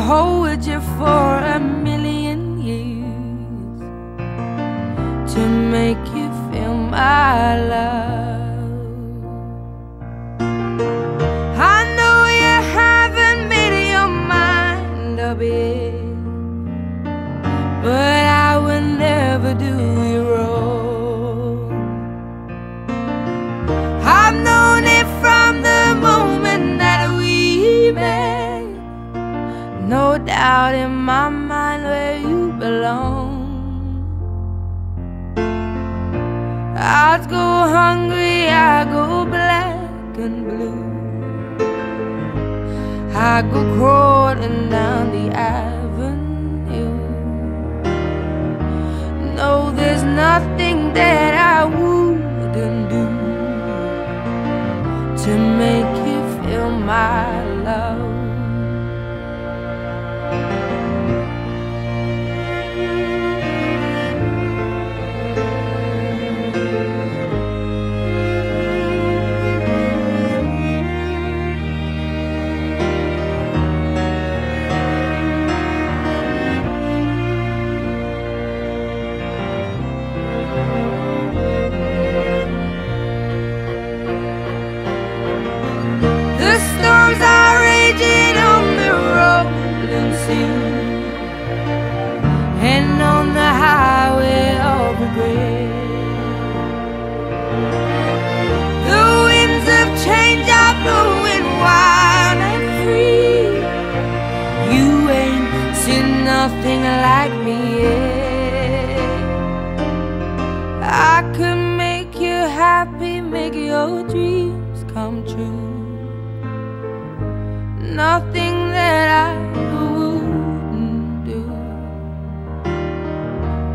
Hold you for a million years to make you feel my love. Doubt in my mind where you belong. I'd go hungry, I go black and blue. I go crawling down the avenue. And on the highway of regret. The winds of change are blowing wild and free. You ain't seen nothing like me yet. I could make you happy, make your dreams come true. Nothing